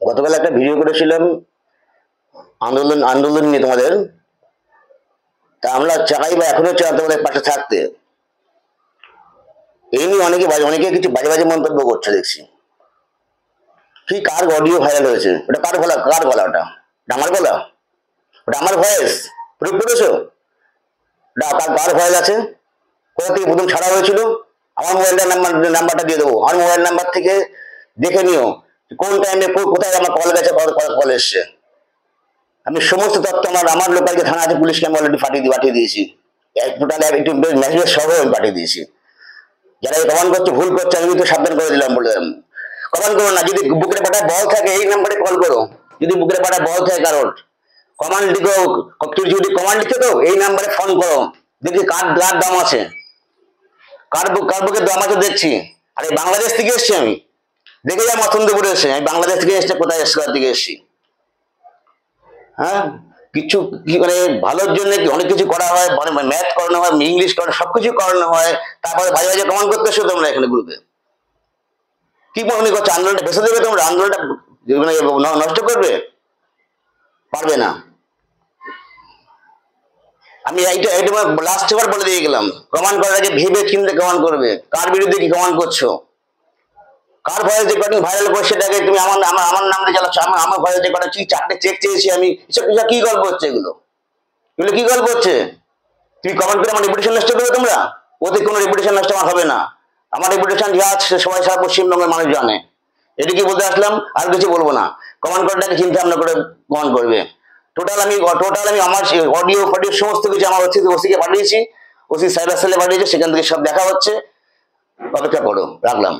গতকাল একটা ভিডিও করেছিলাম আন্দোলন আন্দোলন নিয়ে তোমাদের। তা আমরা চাই বা এখনও চাই তোমাদের পাশে থাকতে। এই নিয়ে অনেকে অনেকে কিছু বাজে বাজে মন্তব্য করছে, দেখছি। কি, কার অডিও ভাইরাল হয়েছে? ওটা কার গলা কার গলা ওটা? ওটা আমার গলা? ওটা আমার ভয়েস প্রয়োগ করেছ? ওটা কার কার ভয়েস আছে? কোথা থেকে প্রথম ছাড়া হয়েছিল? আমার মোবাইলটা নাম্বার নাম্বারটা দিয়ে দেবো। আমার মোবাইল নাম্বার থেকে দেখে নিও। কোন টাইমে কোথায় আমার কল গেছে কল এসছে। আমি সমস্ত তথ্য আমার আমার লোকালকে থানা আছে, পুলিশকে আমি অলরেডি ফাটিয়ে দিয়ে পাঠিয়ে দিয়েছি। টোটাল একটু মেসেজ সহ আমি পাঠিয়ে দিয়েছি। যারা কমান করছে, ভুল করছে, আমি তো সাবধান করে দিলাম, বলে কমান করো না, যদি বুকের পাটায় বল থাকে, এই নাম্বারে কল করো। যদি বুকের পাটায় বল থাকে কারোর কমান্ড লিখো যদি কমান্ড লিখে তো, এই নাম্বারে ফোন করো। দেখি কার কার দাম আছে। কার কার বুকের দাম আছে দেখছি। আরে বাংলাদেশ থেকে এসছি আমি। দেখে যা মতন্দপুরে এসে, আমি বাংলাদেশ থেকে এসছে কোথায় এসে কোথা থেকে এসছি। হ্যাঁ? কিছু কি মানে ভালোর জন্য অনেক কিছু করা হয় মানে ম্যাথ করানো হয় ইংলিশ করানো, সবকিছু করানো হয়, তারপরে বাজে বাজে কমান করতে এসো তোমরা এখানে গ্রুপে কি মনে করছ, আন্দোলনটা ভেসে দেবে তোমরা? আন্দোলনটা মানে নষ্ট করবে? পারবে না। আমি এইটা এইটা লাস্ট বার বলে দিয়ে গেলাম। কমান করার আগে ভেবে চিন্তে কমান করবে। কার বিরুদ্ধে কি কমান করছ? কার ভয়েস রেকর্ডিং ভাইরাল করে সেটাকে তুমি আমার আমার আমার নাম দিয়ে চালাচ্ছ, আমার আমার ভয়েস রেকর্ডিং কি চারটে চেক চেয়েছি আমি, এসব কি গল্প হচ্ছে এগুলো? এগুলো কি গল্প হচ্ছে? তুমি কমেন্ট করে আমার রেপুটেশন নষ্ট করবে তোমরা? ওতে কোনো রেপুটেশন নষ্ট আমার হবে না। আমার রেপুটেশন যা আছে সবাই সারা পশ্চিমবঙ্গের মানুষ জানে। এটুকু বলতে আসলাম? আর কিছু বলব না। কমেন্ট করাটাকে চিন্তা ভাবনা করে কমেন্ট করবে। টোটাল আমি টোটাল আমি আমার অডিও ফডিও সমস্ত কিছু আমার ওসি ওসিকে পাঠিয়েছি। ওসি সাইবার সেলে পাঠিয়েছি, সেখান থেকে সব দেখা হচ্ছে। অপেক্ষা করো, রাখলাম।